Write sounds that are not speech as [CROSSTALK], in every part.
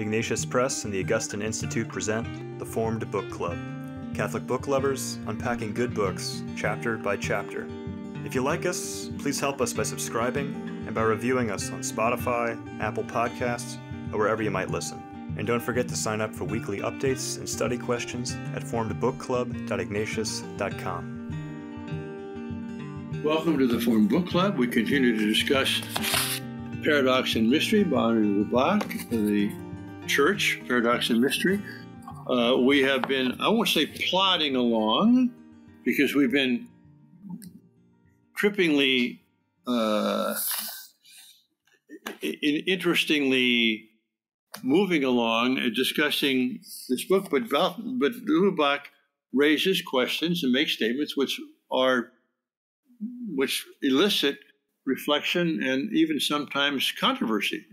Ignatius Press and the Augustine Institute present the Formed Book Club. Catholic book lovers unpacking good books, chapter by chapter. If you like us, please help us by subscribing and by reviewing us on Spotify, Apple Podcasts, or wherever you might listen. And don't forget to sign up for weekly updates and study questions at formedbookclub.ignatius.com. Welcome to the Formed Book Club. We continue to discuss Paradox and Mystery by Henri Lubac, the Church, Paradox and Mystery. Uh, we have been, I won't say plodding along, because we've been trippingly, uh, interestingly moving along and discussing this book, but, but Lubac raises questions and makes statements which are which elicit reflection and even sometimes controversy.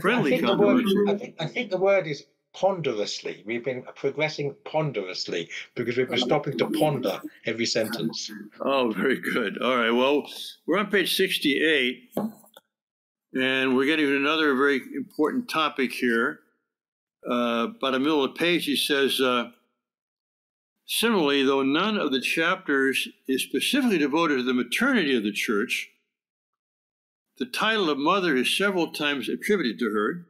Friendly I controversy. Word, I, think, I think the word is ponderously. We've been progressing ponderously because we've been stopping to ponder every sentence. Oh, very good. All right. Well, we're on page 68, and we're getting to another very important topic here. Uh, by the middle of the page, he says, uh, Similarly, though none of the chapters is specifically devoted to the maternity of the church, the title of mother is several times attributed to her.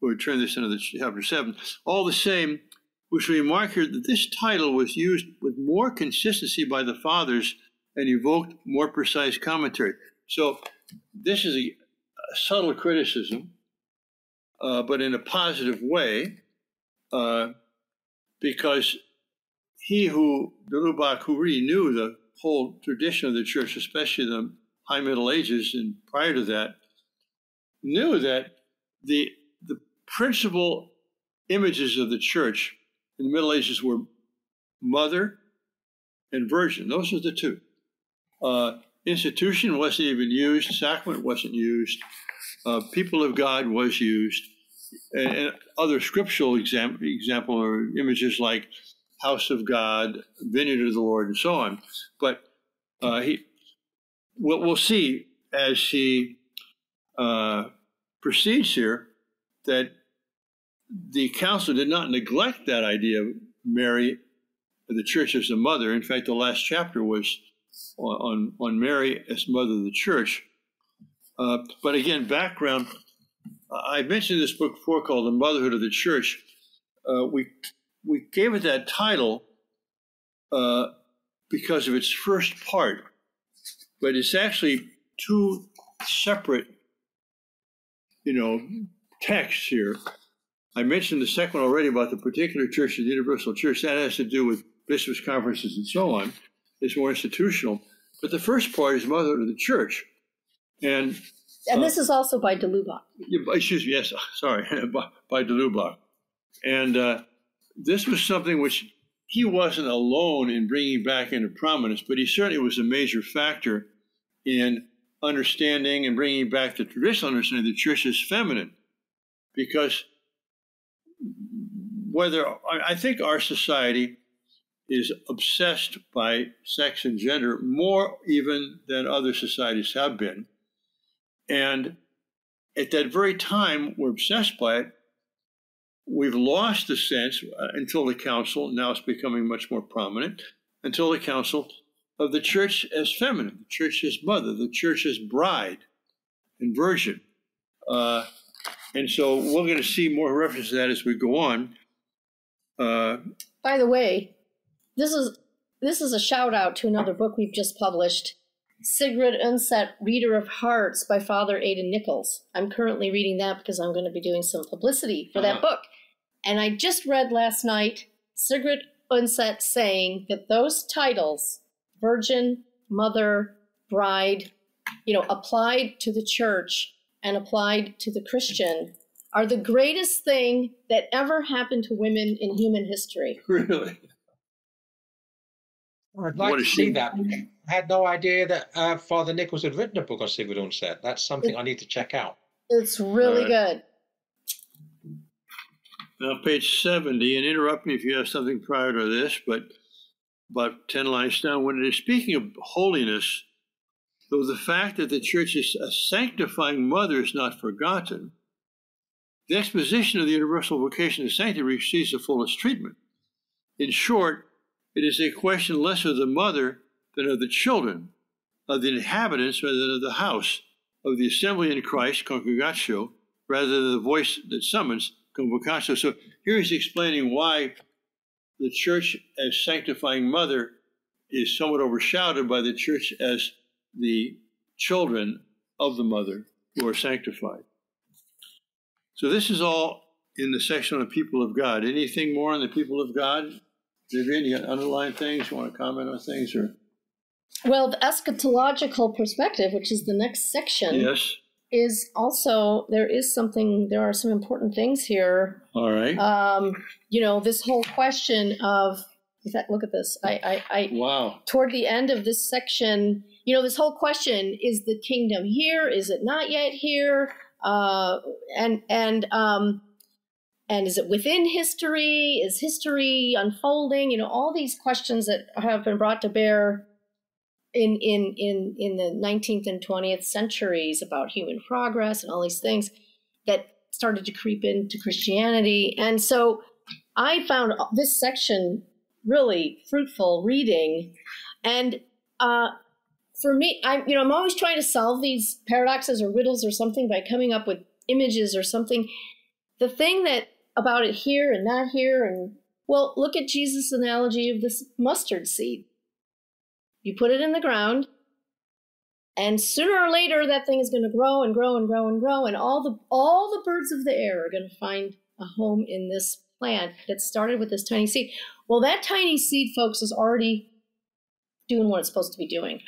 We'll turn this into the chapter 7. All the same, we should remark here that this title was used with more consistency by the fathers and evoked more precise commentary. So, this is a, a subtle criticism, uh, but in a positive way, uh, because he who, Lubac, who really knew the whole tradition of the church, especially the High Middle Ages and prior to that, knew that the, the principal images of the church in the Middle Ages were mother and virgin. Those are the two. Uh, institution wasn't even used, sacrament wasn't used, uh, people of God was used, and, and other scriptural exam- example or images like house of God, vineyard of the Lord, and so on. But uh, he, what we'll see as she uh, proceeds here that the council did not neglect that idea of Mary, the church as a mother. In fact, the last chapter was on, on Mary as mother of the church. Uh, but again, background. I mentioned this book before called The Motherhood of the Church. Uh, we we gave it that title uh, because of its first part, but it's actually two separate, you know, texts here. I mentioned the second one already about the particular church, the universal church. That has to do with bishops' conferences and so on. It's more institutional. But the first part is mother of the church. And and uh, this is also by de Lubac. Excuse me, yes, [LAUGHS] sorry, [LAUGHS] by, by de Lubac. And uh, this was something which he wasn't alone in bringing back into prominence, but he certainly was a major factor in understanding and bringing back the traditional understanding the church as feminine. Because whether I think our society is obsessed by sex and gender more even than other societies have been. And at that very time, we're obsessed by it we've lost the sense uh, until the council, now it's becoming much more prominent, until the council of the church as feminine, the church as mother, the church as bride and virgin. Uh, and so we're going to see more reference to that as we go on. Uh, By the way, this is this is a shout out to another book we've just published, Sigrid Undset, Reader of Hearts by Father Aidan Nichols. I'm currently reading that because I'm going to be doing some publicity for uh-huh. that book. And I just read last night Sigrid Undset saying that those titles, Virgin, Mother, Bride, you know, applied to the church and applied to the Christian, are the greatest thing that ever happened to women in human history. [LAUGHS] Really? I'd like to see that. I had no idea that uh, Father Nichols had written a book on Sigrid Undset. That's something it, I need to check out. It's really good. Now, page 70, and interrupt me if you have something prior to this, but about 10 lines down, when it is speaking of holiness, though the fact that the church is a sanctifying mother is not forgotten, the exposition of the universal vocation of sanctity receives the fullest treatment. In short, it is a question less of the mother than of the children, of the inhabitants rather than of the house, of the assembly in Christ, congregatio, rather than the voice that summons, convocatio. So here he's explaining why the church as sanctifying mother is somewhat overshadowed by the church as the children of the mother who are sanctified. So this is all in the section on the people of God. Anything more on the people of God? Vivian, you got underlying things? You want to comment on things or? Well, the eschatological perspective, which is the next section, yes, is also there is something. There are some important things here. All right. Um, you know, this whole question of fact, look at this. I, I, I wow. Toward the end of this section, you know, this whole question: Is the kingdom here? Is it not yet here? Uh, and and um, and is it within history? Is history unfolding? You know, all these questions that have been brought to bear in in in in the 19th and 20th centuries about human progress and all these things that started to creep into Christianity. And so I found this section really fruitful reading. And uh, for me, I'm you know I'm always trying to solve these paradoxes or riddles or something by coming up with images or something. The thing that about it here and not here and well, look at Jesus' analogy of this mustard seed. You put it in the ground, and sooner or later that thing is going to grow and grow and grow and grow, and all the all the birds of the air are going to find a home in this plant that started with this tiny seed. Well, that tiny seed, folks, is already doing what it's supposed to be doing.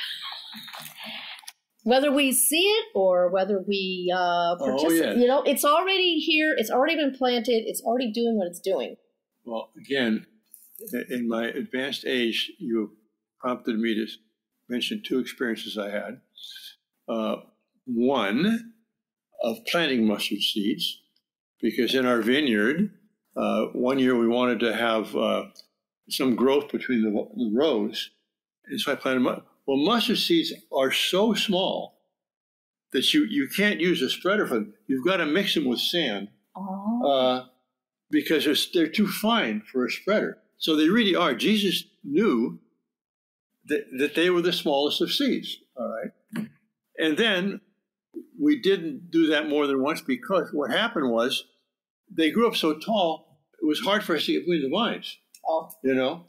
Whether we see it or whether we uh, participate, oh, yes. you know, it's already here. It's already been planted. It's already doing what it's doing. Well, again, in my advanced age, you prompted me to mention two experiences I had. Uh, one of planting mustard seeds, because in our vineyard, uh, one year we wanted to have uh, some growth between the, the, rows. And so I planted, well, mustard seeds are so small that you, you can't use a spreader for them. You've got to mix them with sand oh. uh, because they're too fine for a spreader. So they really are. Jesus knew that, that they were the smallest of seeds. All right. And then we didn't do that more than once because what happened was they grew up so tall, it was hard for us to get between the vines. Oh. You know?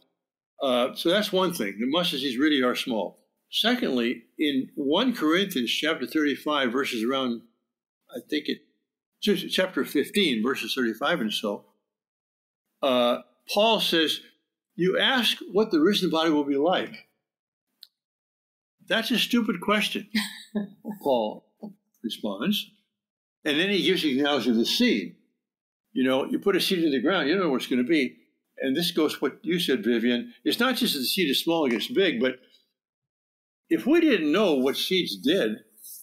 Uh, so that's one thing. The mustard really are small. Secondly, in 1 Corinthians chapter 35, verses around, I think it, chapter 15, verses 35 and so, uh, Paul says, You ask what the risen body will be like. That's a stupid question, [LAUGHS] Paul responds. And then he gives the analogy of the seed. You know, you put a seed in the ground, you don't know what it's going to be. And this goes what you said, Vivian. It's not just that the seed is small, it gets big, but if we didn't know what seeds did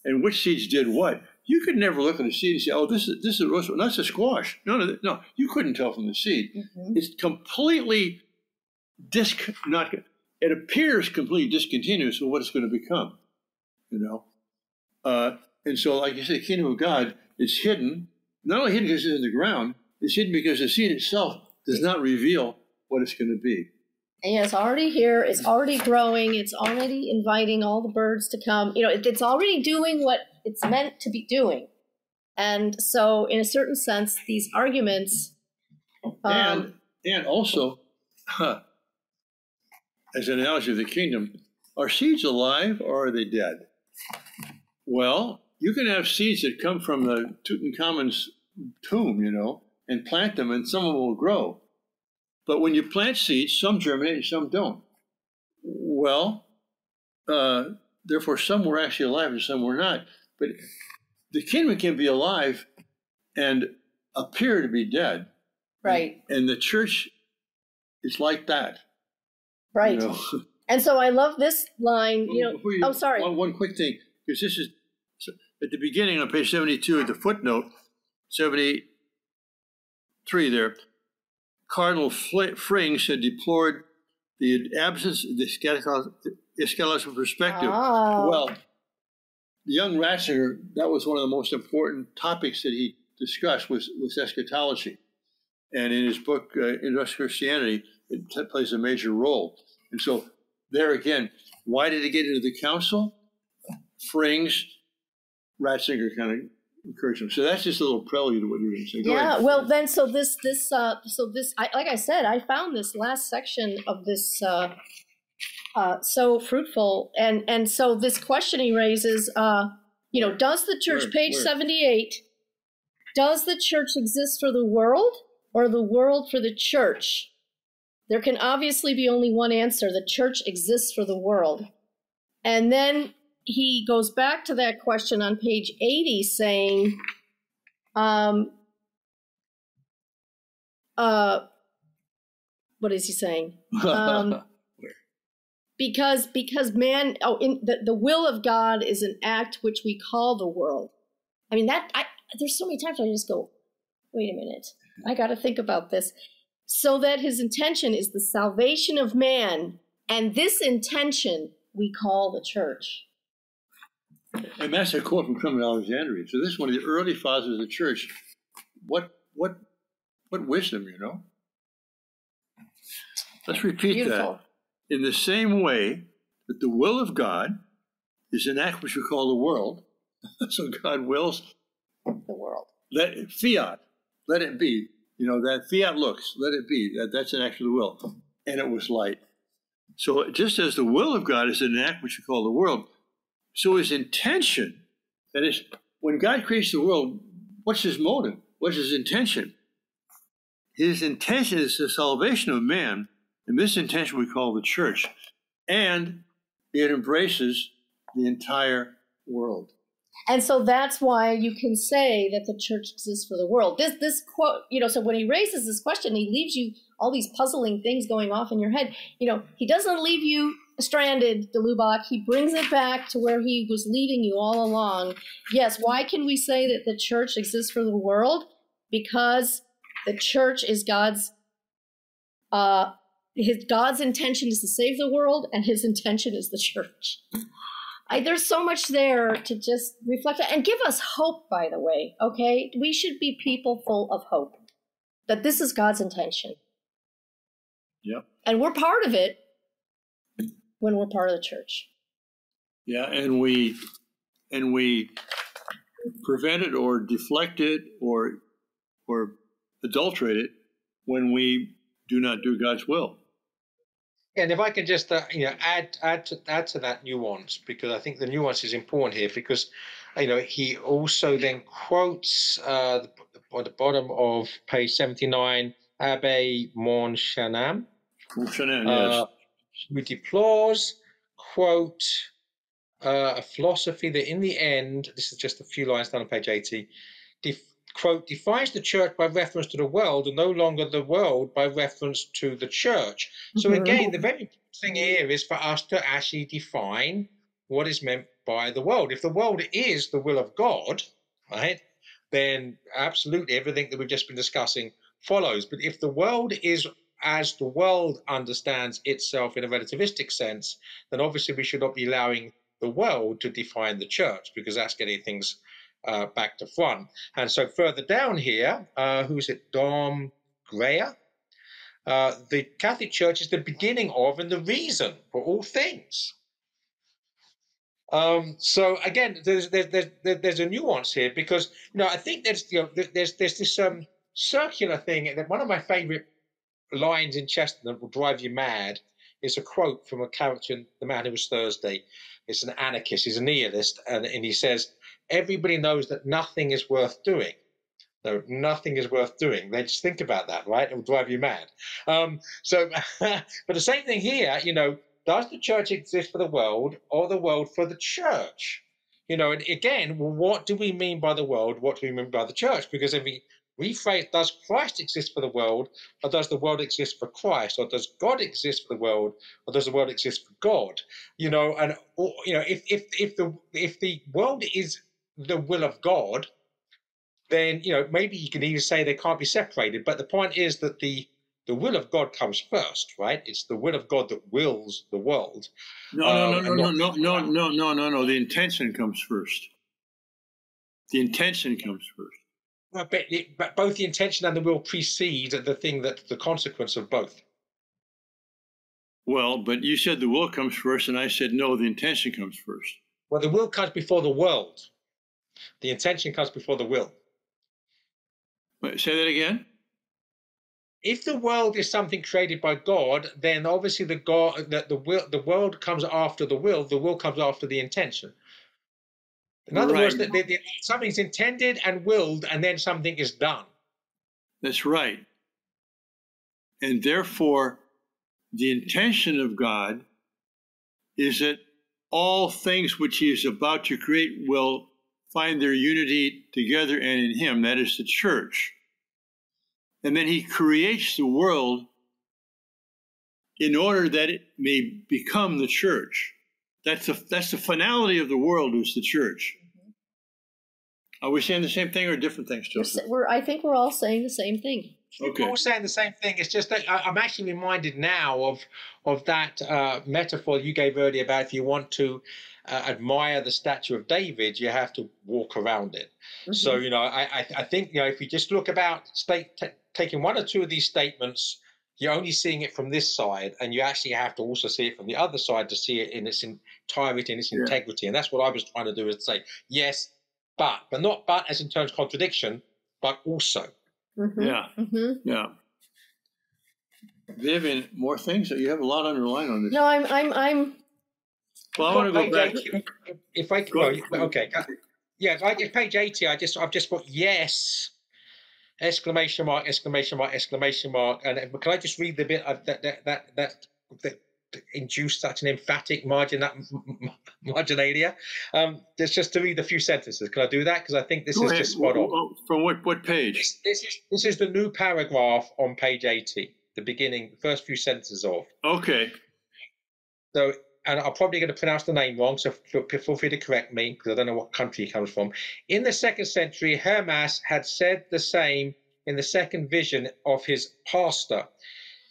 and which seeds did what, you could never look at a seed and say, "Oh, this is this is a that's a squash." No, no, no. You couldn't tell from the seed. Mm-hmm. It's completely disc not it appears completely discontinuous with what it's going to become, you know. Uh, and so, like you said, the kingdom of God is hidden, not only hidden because it's in the ground, it's hidden because the seed itself does not reveal what it's going to be. And yeah, it's already here. It's already growing. It's already inviting all the birds to come. You know, it, it's already doing what it's meant to be doing. And so, in a certain sense, these arguments. Um, and and also, huh, as an analogy of the kingdom, are seeds alive or are they dead? Well, you can have seeds that come from the Tutankhamun's tomb, you know, and plant them, and some of them will grow. But when you plant seeds, some germinate, and some don't. Well, uh, therefore, some were actually alive and some were not. But the kingdom can be alive and appear to be dead. Right. And, and the church is like that. Right. You know? [LAUGHS] And so I love this line. You know, you, oh, sorry. One, one quick thing, because this is at the beginning on page 72, at the footnote, 73 there, Cardinal Frings had deplored the absence of the eschatological perspective. Oh. Well, young Ratzinger, that was one of the most important topics that he discussed was, was eschatology. And in his book, uh, Industrial Christianity, it t- plays a major role. And so, there again, why did it get into the council? Frings, Ratzinger kind of encouraged him. So that's just a little prelude to what you were going to say. Go yeah, ahead. well, then, so this, this, uh, so this, I, like I said, I found this last section of this uh, uh, so fruitful, and and so this question he raises, uh, you know, does the church, where, page where? seventy-eight, does the church exist for the world or the world for the church? There can obviously be only one answer. The church exists for the world. And then he goes back to that question on page 80 saying, um, uh, what is he saying? Um, [LAUGHS] because because man oh in the, the will of god is an act which we call the world i mean that i there's so many times i just go wait a minute i got to think about this so that his intention is the salvation of man and this intention we call the church and that's a quote from Clement Alexandria. So this is one of the early fathers of the church. What what what wisdom, you know? Let's repeat Beautiful. that. In the same way that the will of God is an act which we call the world. [LAUGHS] so God wills the world. Let fiat, let it be. You know, that fiat looks, let it be. That, that's an act of the will. And it was light. So just as the will of God is an act which we call the world, so his intention, that is, when God creates the world, what's his motive? What's his intention? His intention is the salvation of man, and this intention we call the church. And it embraces the entire world. And so that's why you can say that the church exists for the world. This this quote, you know, so when he raises this question, he leaves you all these puzzling things going off in your head. You know, he doesn't leave you stranded, de Lubac. He brings it back to where he was leading you all along. Yes, why can we say that the church exists for the world? Because the church is God's uh his God's intention is to save the world and his intention is the church. I, there's so much there to just reflect on and give us hope, by the way, okay? We should be people full of hope that this is God's intention. Yep. And we're part of it when we're part of the church. Yeah, and we and we prevent it or deflect it or or adulterate it when we do not do God's will. And if I can just uh, you know add add to, add to that nuance because I think the nuance is important here because you know he also then quotes uh, at the bottom of page seventy nine Abbe Monchanin. Monchanin, yes. Uh, who deplores, quote, uh, a philosophy that in the end, this is just a few lines down on page 80, def- quote, defines the church by reference to the world and no longer the world by reference to the church. So mm-hmm. again, the very thing here is for us to actually define what is meant by the world. If the world is the will of God, right, then absolutely everything that we've just been discussing follows. But if the world is as the world understands itself in a relativistic sense, then obviously we should not be allowing the world to define the church because that's getting things uh, back to front. And so further down here, uh, who's it? Dom Gréa. Uh, the Catholic Church is the beginning of and the reason for all things. Um, so again, there's, there's there's there's a nuance here because you know I think there's you know there's there's this um, circular thing that one of my favorite lines in Chesterton that will drive you mad is a quote from a character in The Man Who Was Thursday. It's an anarchist, he's a nihilist, and, and he says, Everybody knows that nothing is worth doing. No, nothing is worth doing. They just think about that, right? It will drive you mad. Um, so, [LAUGHS] but the same thing here, you know, does the church exist for the world or the world for the church? You know, and again, what do we mean by the world? What do we mean by the church? Because if we rephrase does Christ exist for the world, or does the world exist for Christ, or does God exist for the world, or does the world exist for God? You know, and or, you know, if if if the if the world is the will of God, then you know maybe you can even say they can't be separated. But the point is that the the will of God comes first, right? It's the will of God that wills the world. No, no, um, no, no, no, no, no, no, no, no. The intention comes first. The intention comes first. Well, But, it, but both the intention and the will precede the thing that the consequence of both. Well, but you said the will comes first, and I said no, the intention comes first. Well, the will comes before the world. The intention comes before the will. Wait, say that again. If the world is something created by God, then obviously the God that the will the world comes after the will. The will comes after the intention. In other right. words, the, the, the, something's intended and willed, and then something is done. That's right. And therefore, the intention of God is that all things which He is about to create will find their unity together and in Him. That is the church. And then He creates the world in order that it may become the church. That's the, that's the finality of the world is the church. Are we saying the same thing or different things, Joseph? We're, I think we're all saying the same thing. Okay. We're all saying the same thing. It's just that I, am actually reminded now of of that uh, metaphor you gave earlier about if you want to uh, admire the statue of David, you have to walk around it. Mm-hmm. So you know, I, I, I think you know if you just look about state t- taking one or two of these statements, you're only seeing it from this side, and you actually have to also see it from the other side to see it in its entirety, in its yeah. integrity. And that's what I was trying to do is say, yes, but, but not but as in terms of contradiction, but also. Mm-hmm. Yeah. Mm-hmm. Yeah. Vivian, more things. You have a lot underlying on this. No, I'm, I'm, I'm. Well, I want to go back. If I could, well, okay, uh, yeah, like if page eighty, I just, I've just put yes, exclamation mark, exclamation mark, exclamation mark, and uh, can I just read the bit of that, that, that, that, that induce such an emphatic margin that marginalia. Um, just just to read a few sentences. Can I do that? Because I think this Go is ahead. just spot on. From what what page? This, this, is this is the new paragraph on page eighty, the beginning, the first few sentences of. Okay. So, and I'm probably going to pronounce the name wrong, so feel free to correct me because I don't know what country he comes from. In the second century, Hermas had said the same in the second vision of his pastor.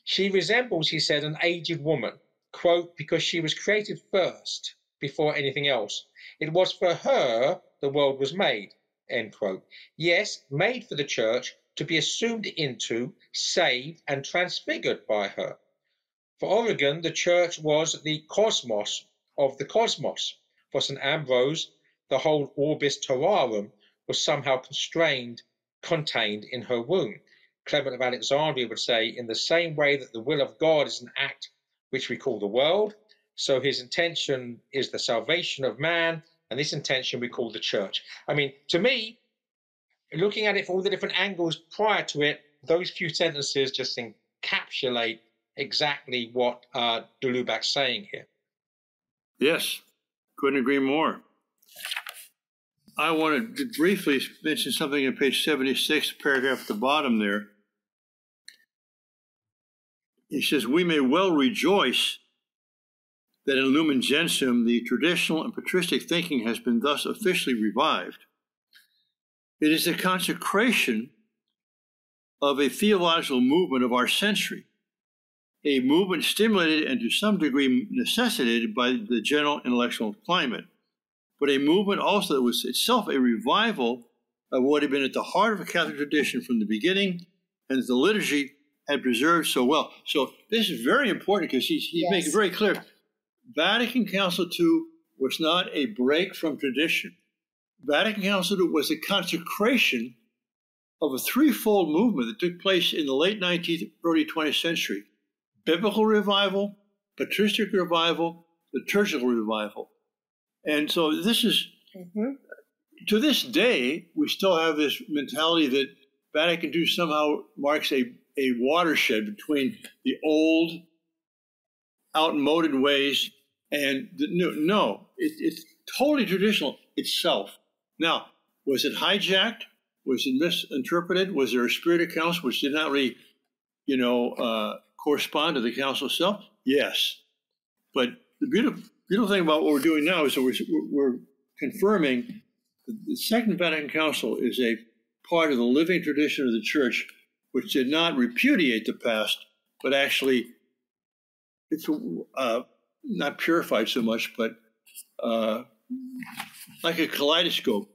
She resembles, he said, an aged woman quote, because she was created first before anything else. It was for her the world was made, end quote. Yes, made for the church to be assumed into, saved, and transfigured by her. For Origen, the church was the cosmos of the cosmos. For St. Ambrose, the whole orbis terrarum was somehow constrained, contained in her womb. Clement of Alexandria would say, in the same way that the will of God is an act which we call the world. So his intention is the salvation of man, and this intention we call the church. I mean, to me, looking at it from all the different angles prior to it, those few sentences just encapsulate exactly what uh, de Lubac's saying here. Yes, couldn't agree more. I want to briefly mention something in page 76, paragraph at the bottom there. He says, We may well rejoice that in Lumen Gentium the traditional and patristic thinking has been thus officially revived. It is the consecration of a theological movement of our century, a movement stimulated and to some degree necessitated by the general intellectual climate, but a movement also that was itself a revival of what had been at the heart of a Catholic tradition from the beginning, and the liturgy had preserved so well. So this is very important because he's, he's yes. making very clear Vatican Council II was not a break from tradition. Vatican Council II was a consecration of a threefold movement that took place in the late 19th, early 20th century biblical revival, patristic revival, liturgical revival. And so this is, mm-hmm. to this day, we still have this mentality that Vatican II somehow marks a a watershed between the old, outmoded ways and the new. No, it, it's totally traditional itself. Now, was it hijacked? Was it misinterpreted? Was there a spirit of council which did not really, you know, uh, correspond to the council itself? Yes. But the beautiful, beautiful thing about what we're doing now is that we're, we're confirming the Second Vatican Council is a part of the living tradition of the church which did not repudiate the past, but actually it's uh, not purified so much, but uh, like a kaleidoscope.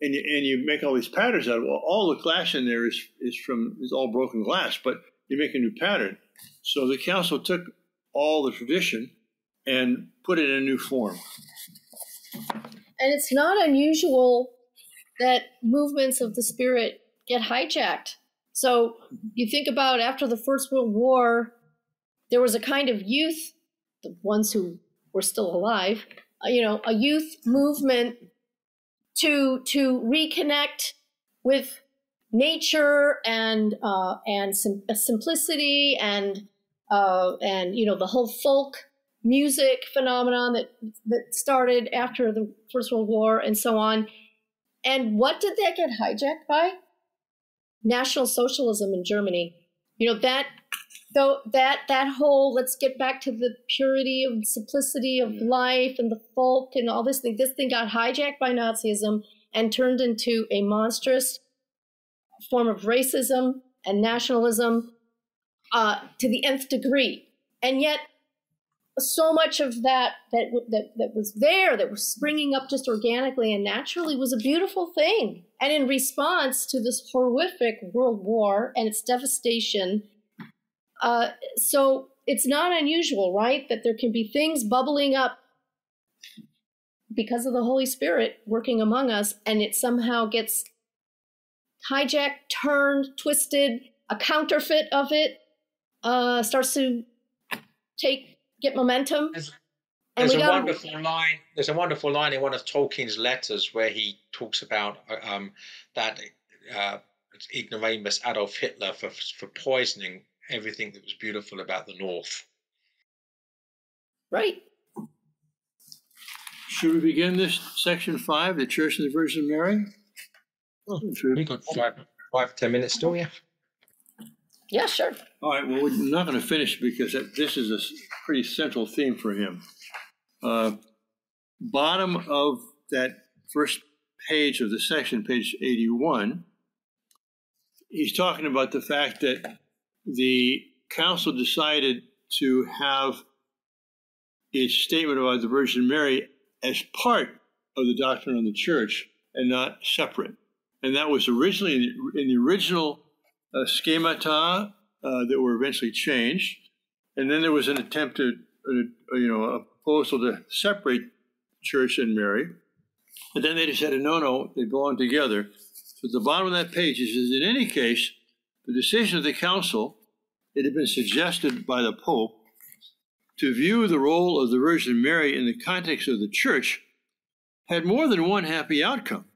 and you, and you make all these patterns out of it. Well, all the glass in there is is from is all broken glass, but you make a new pattern. So the council took all the tradition and put it in a new form. And it's not unusual that movements of the spirit get hijacked. So you think about after the First World War, there was a kind of youth, the ones who were still alive, uh, you know, a youth movement to to reconnect with nature and uh, and sim- uh, simplicity and uh, and you know the whole folk music phenomenon that that started after the First World War and so on. And what did that get hijacked by? National Socialism in Germany. You know that though that that whole let's get back to the purity of simplicity of life and the folk and all this thing. This thing got hijacked by Nazism and turned into a monstrous form of racism and nationalism uh, to the nth degree. And yet, so much of that, that that that was there, that was springing up just organically and naturally, was a beautiful thing. And in response to this horrific world war and its devastation, uh, so it's not unusual, right, that there can be things bubbling up because of the Holy Spirit working among us, and it somehow gets hijacked, turned, twisted, a counterfeit of it uh, starts to take get momentum. There's, there's a wonderful line. There's a wonderful line in one of Tolkien's letters where he talks about um, that uh, ignoramus Adolf Hitler for for poisoning everything that was beautiful about the North. Right. Should we begin this section five, the Church of the Virgin Mary? Oh, we got five, five, ten minutes still, yeah. Yeah, sure. All right. Well, we're not going to finish because this is a pretty central theme for him. Uh, bottom of that first page of the section, page 81, he's talking about the fact that the council decided to have its statement about the Virgin Mary as part of the doctrine of the church and not separate. And that was originally in the, in the original uh, schemata uh, that were eventually changed. And then there was an attempt to, uh, you know, a proposal to separate church and Mary. And then they decided, no, no, they belong together. So at the bottom of that page, it says, in any case, the decision of the council, it had been suggested by the Pope to view the role of the Virgin Mary in the context of the church had more than one happy outcome.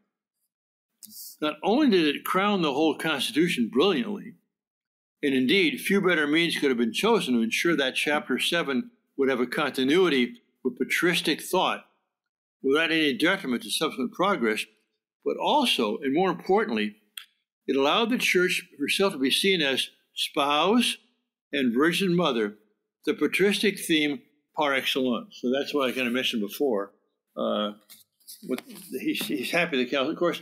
Not only did it crown the whole Constitution brilliantly, and indeed, few better means could have been chosen to ensure that Chapter 7 would have a continuity with patristic thought without any detriment to subsequent progress, but also, and more importantly, it allowed the Church herself to be seen as spouse and Virgin Mother, the patristic theme par excellence. So that's what I kind of mentioned before. Uh, what, he's, he's happy the council. Of course,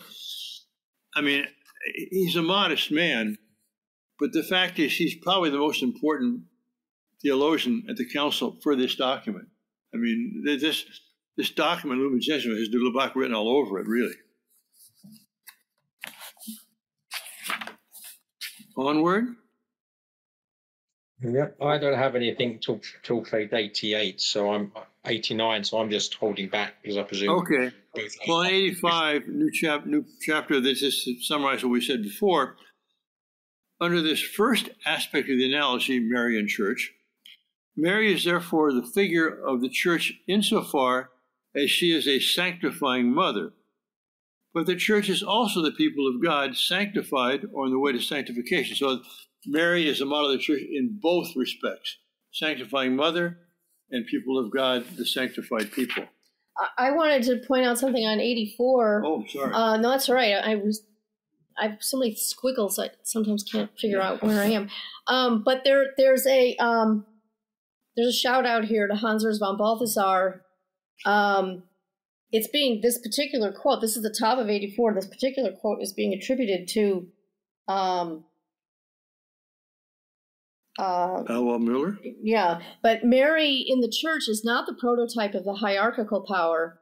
I mean, he's a modest man, but the fact is, he's probably the most important theologian at the council for this document. I mean, this this document, Lumen Gentium, has de Lubac written all over it, really. Onward. Yep, I don't have anything till till eighty-eight, so I'm eighty-nine, so I'm just holding back because I presume. Okay. Well, in eighty-five, new chap, new chapter. This is to summarize what we said before. Under this first aspect of the analogy, Marian Church, Mary is therefore the figure of the Church insofar as she is a sanctifying mother. But the Church is also the people of God, sanctified or on the way to sanctification. So Mary is a model of the church in both respects sanctifying mother and people of God, the sanctified people. I wanted to point out something on 84. Oh, sorry. Uh, no, that's all right. I was, I have so many squiggles I sometimes can't figure out where I am. Um, but there, there's a, um, there's a shout out here to Hans Urs von Balthasar. Um, it's being this particular quote. This is the top of 84. This particular quote is being attributed to um, uh, Alois Mueller? Yeah, but Mary in the church is not the prototype of the hierarchical power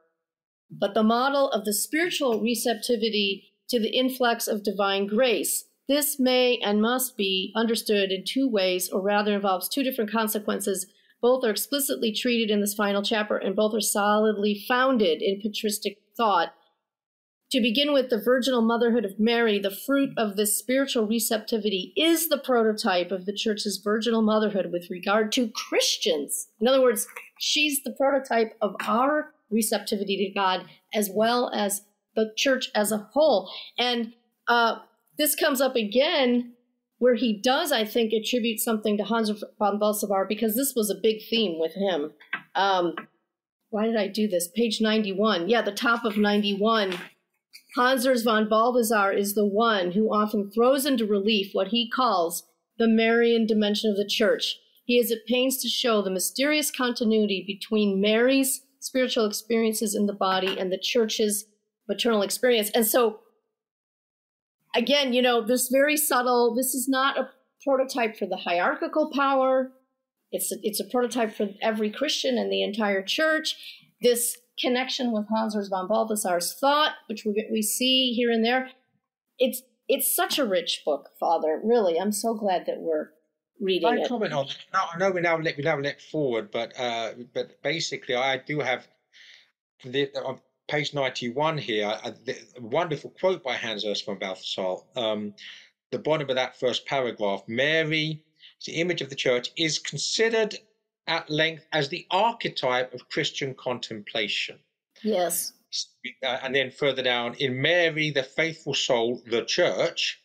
but the model of the spiritual receptivity to the influx of divine grace. This may and must be understood in two ways, or rather involves two different consequences. Both are explicitly treated in this final chapter, and both are solidly founded in patristic thought. To begin with, the virginal motherhood of Mary, the fruit of this spiritual receptivity, is the prototype of the church's virginal motherhood with regard to Christians. In other words, she's the prototype of our receptivity to God as well as the church as a whole. And uh, this comes up again where he does, I think, attribute something to Hans von Balthasar because this was a big theme with him. Um, why did I do this? Page 91. Yeah, the top of 91. Hans von Balthasar is the one who often throws into relief what he calls the Marian dimension of the church. He is at pains to show the mysterious continuity between Mary's spiritual experiences in the body and the church's maternal experience. And so, again, you know, this very subtle, this is not a prototype for the hierarchical power. It's a, it's a prototype for every Christian and the entire church. This connection with Hans Urs von Balthasar's thought, which we, we see here and there, it's it's such a rich book, Father. Really, I'm so glad that we're reading I it. comment on I know we now let we now let forward, but uh, but basically, I do have the, on page ninety one here a, a, wonderful quote by Hans Urs von Balthasar. Um, the bottom of that first paragraph: Mary, the image of the church, is considered at length as the archetype of Christian contemplation. Yes. Uh, and then further down, in Mary, the faithful soul, the church,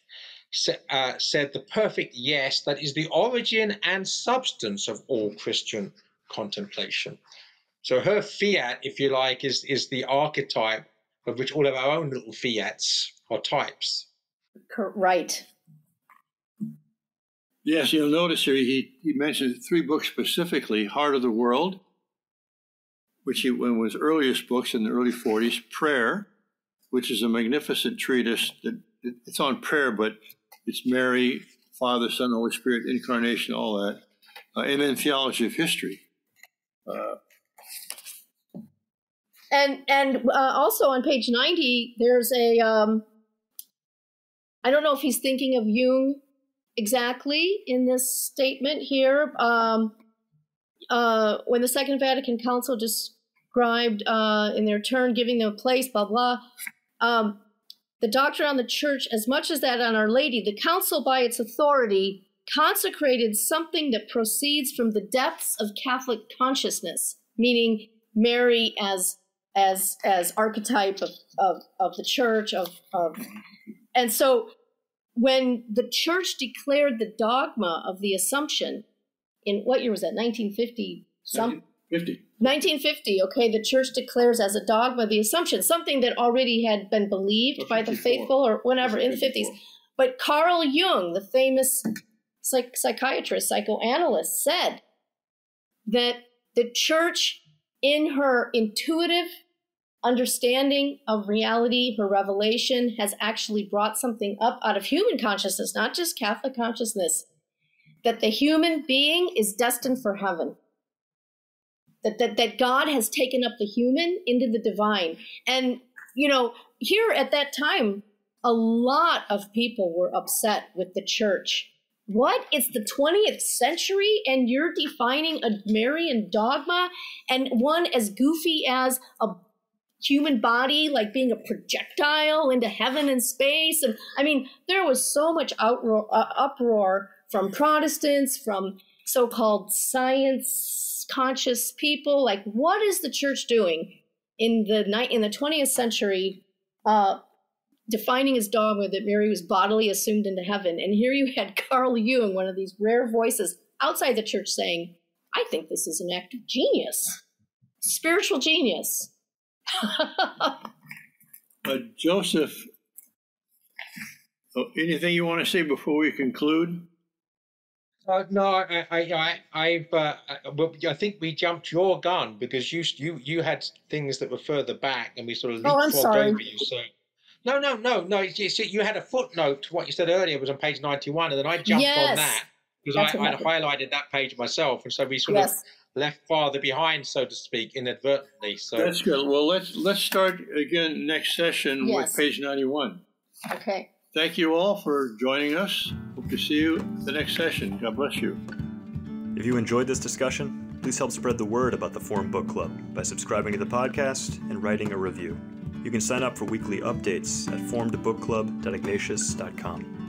uh, said the perfect yes that is the origin and substance of all Christian contemplation. So her fiat, if you like, is, is the archetype of which all of our own little fiats are types. Right. Yes, you'll notice here he, he mentioned three books specifically Heart of the World, which he, one was earliest books in the early 40s, Prayer, which is a magnificent treatise. That, it's on prayer, but it's Mary, Father, Son, Holy Spirit, incarnation, all that. Uh, and then theology of history. Uh, and and uh, also on page 90, there's a. Um, I don't know if he's thinking of Jung exactly in this statement here. Um, uh, when the Second Vatican Council described uh, in their turn giving them a place, blah, blah. Um, the doctrine on the church, as much as that on Our Lady, the council by its authority consecrated something that proceeds from the depths of Catholic consciousness, meaning Mary as as as archetype of of, of the church of, of and so when the church declared the dogma of the Assumption in what year was that? 1950 some 1950. 1950, okay, the church declares as a dogma the Assumption, something that already had been believed by the faithful or whenever in the 50s. But Carl Jung, the famous psych- psychiatrist, psychoanalyst, said that the church, in her intuitive understanding of reality, her revelation, has actually brought something up out of human consciousness, not just Catholic consciousness, that the human being is destined for heaven. That, that, that God has taken up the human into the divine. And, you know, here at that time, a lot of people were upset with the church. What? It's the 20th century and you're defining a Marian dogma and one as goofy as a human body like being a projectile into heaven and space. And I mean, there was so much outroar, uh, uproar from Protestants, from so called science conscious people. Like, what is the church doing in the night in the 20th century? Uh, defining his dogma that Mary was bodily assumed into heaven. And here you had [LAUGHS] Carl Jung, one of these rare voices outside the church, saying, I think this is an act of genius, spiritual genius. [LAUGHS] uh, Joseph, oh, anything you want to say before we conclude? Uh, no, I, I, I, have uh, well, I think we jumped your gun because you, you, you had things that were further back, and we sort of oh, leapfrogged over you. So, no, no, no, no. You, you had a footnote to what you said earlier was on page ninety-one, and then I jumped yes. on that because I, I highlighted that page myself, and so we sort yes. of left father behind, so to speak, inadvertently. So that's good. Well, let's let's start again next session Yes. with page ninety-one. Okay. Thank you all for joining us. Hope to see you the next session. God bless you. If you enjoyed this discussion, please help spread the word about the Formed Book Club by subscribing to the podcast and writing a review. You can sign up for weekly updates at formedbookclub.ignatius.com.